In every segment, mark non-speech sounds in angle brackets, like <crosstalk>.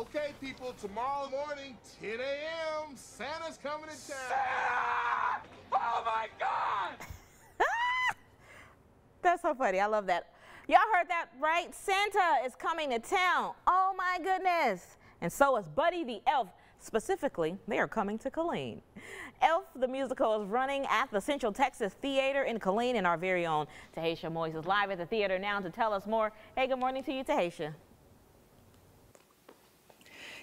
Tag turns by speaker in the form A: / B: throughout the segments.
A: Okay, people, tomorrow morning, 10 a.m., Santa's coming to town.
B: Santa! Oh my God! <laughs>
C: That's so funny. I love that. Y'all heard that right? Santa is coming to town. Oh my goodness. And so is Buddy the Elf. Specifically, they are coming to Killeen. Elf the musical is running at the Central Texas Theater in Killeen, and our very own Tahasia Moyes is live at the theater now to tell us more. Hey, good morning to you, Tahasia.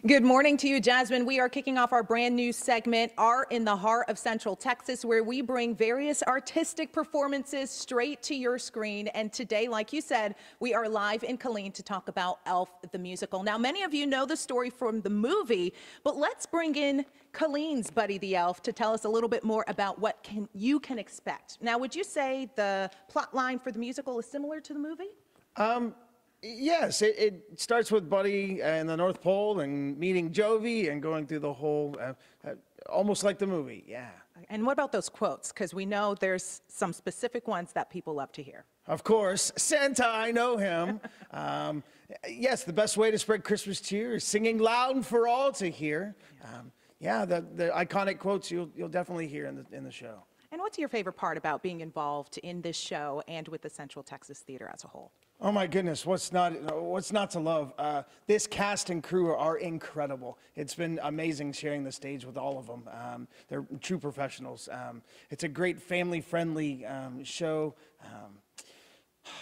D: Good morning to you, Jasmine. We are kicking off our brand new segment, Art in the Heart of Central Texas, where we bring various artistic performances straight to your screen. And today, like you said, we are live in Killeen to talk about Elf the musical. Now, many of you know the story from the movie, but let's bring in Killeen's Buddy the Elf to tell us a little bit more about what can you can expect. Now, would you say the plot line for the musical is similar to the movie?
E: Um, yes, it, it starts with Buddy in the North Pole and meeting Jovie and going through the whole, uh, uh, almost like the movie. Yeah.
D: And what about those quotes? Because we know there's some specific ones that people love to hear.
E: Of course, Santa, I know him. <laughs> um, yes, the best way to spread Christmas cheer is singing loud and for all to hear. Um, yeah, the, the iconic quotes you'll, you'll definitely hear in the, in the show.
D: What's your favorite part about being involved in this show and with the Central Texas Theater as a whole?
E: Oh my goodness, what's not what's not to love? Uh, this cast and crew are incredible. It's been amazing sharing the stage with all of them. Um, they're true professionals. Um, it's a great family-friendly um, show. Um,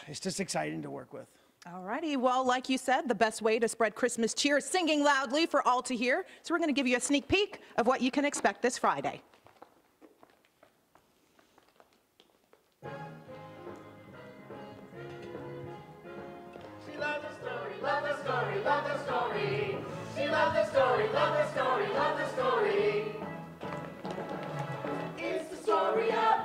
E: it's just exciting to work with.
D: All righty. Well, like you said, the best way to spread Christmas cheer is singing loudly for all to hear. So we're going to give you a sneak peek of what you can expect this Friday.
F: The story, love the story. She loves the story, love the story, love the story. It's the story of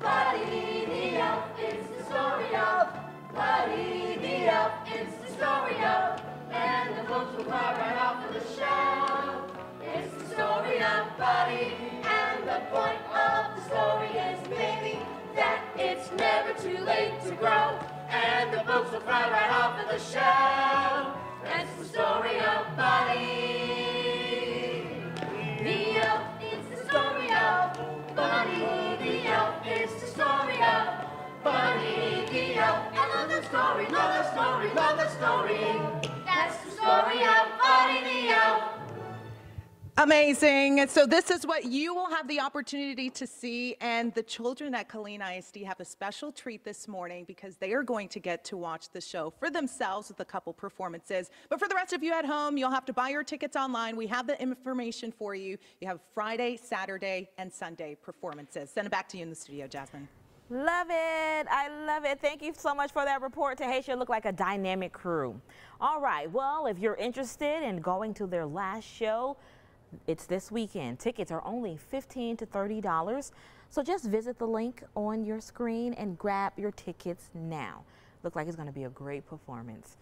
F: Buddy the Elf. It's the story of Buddy the Elf. It's the story of, and the folks will cry right off of the shelf. It's the story of Buddy, and the point of the story is maybe that it's never too late to grow. And the books will fly right off of the shelf. Story, the story, story. That's the story of Buddy the elf.
D: Amazing. So this is what you will have the opportunity to see. And the children at Killeen ISD have a special treat this morning because they are going to get to watch the show for themselves with a couple performances. But for the rest of you at home, you'll have to buy your tickets online. We have the information for you. You have Friday, Saturday, and Sunday performances. Send it back to you in the studio, Jasmine.
C: Love it. I love it. Thank you so much for that report. Tahasia look like a dynamic crew. All right. Well, if you're interested in going to their last show, it's this weekend. Tickets are only 15 to $30. So just visit the link on your screen and grab your tickets now. Look like it's going to be a great performance.